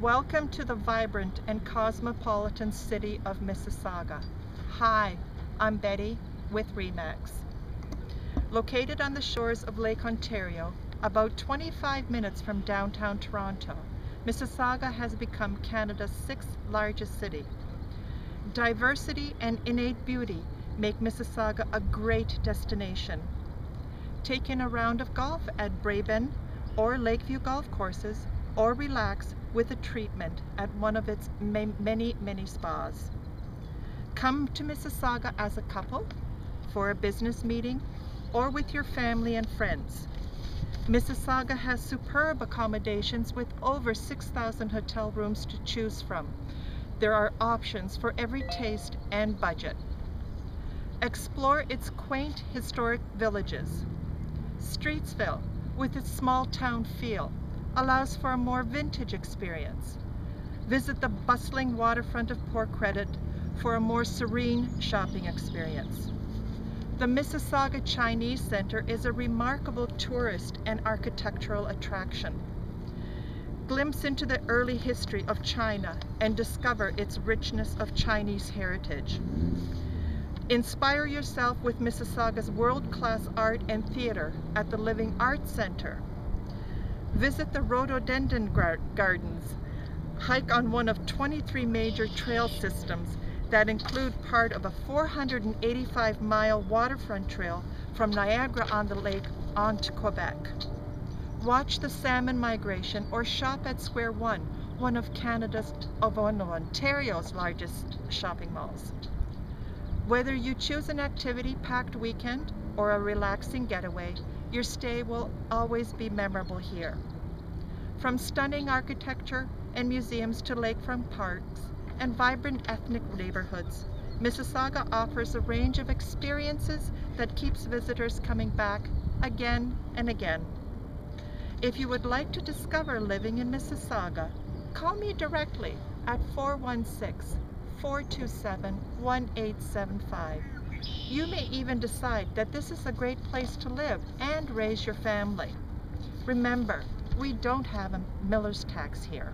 Welcome to the vibrant and cosmopolitan city of Mississauga. Hi, I'm Betty with REMAX. Located on the shores of Lake Ontario, about 25 minutes from downtown Toronto, Mississauga has become Canada's sixth largest city. Diversity and innate beauty make Mississauga a great destination. Take in a round of golf at BraeBen or Lakeview golf courses or relax with a treatment at one of its many, many spas. Come to Mississauga as a couple, for a business meeting, or with your family and friends. Mississauga has superb accommodations with over 6,000 hotel rooms to choose from. There are options for every taste and budget. Explore its quaint historic villages. Streetsville, with its small town feel, allows for a more vintage experience. Visit the bustling waterfront of Port Credit for a more serene shopping experience. The Mississauga Chinese Center is a remarkable tourist and architectural attraction. Glimpse into the early history of China and discover its richness of Chinese heritage. Inspire yourself with Mississauga's world-class art and theater at the Living Arts Center Visit the rhododendron gardens. Hike on one of 23 major trail systems that include part of a 485 mile waterfront trail from Niagara on the Lake on to Quebec. Watch the salmon migration or shop at Square One, one of Canada's, of Ontario's largest shopping malls. Whether you choose an activity-packed weekend or a relaxing getaway, your stay will always be memorable here. From stunning architecture and museums to lakefront parks and vibrant ethnic neighborhoods, Mississauga offers a range of experiences that keeps visitors coming back again and again. If you would like to discover living in Mississauga, call me directly at 416-427-1875. You may even decide that this is a great place to live and raise your family. Remember, we don't have a miller's tax here.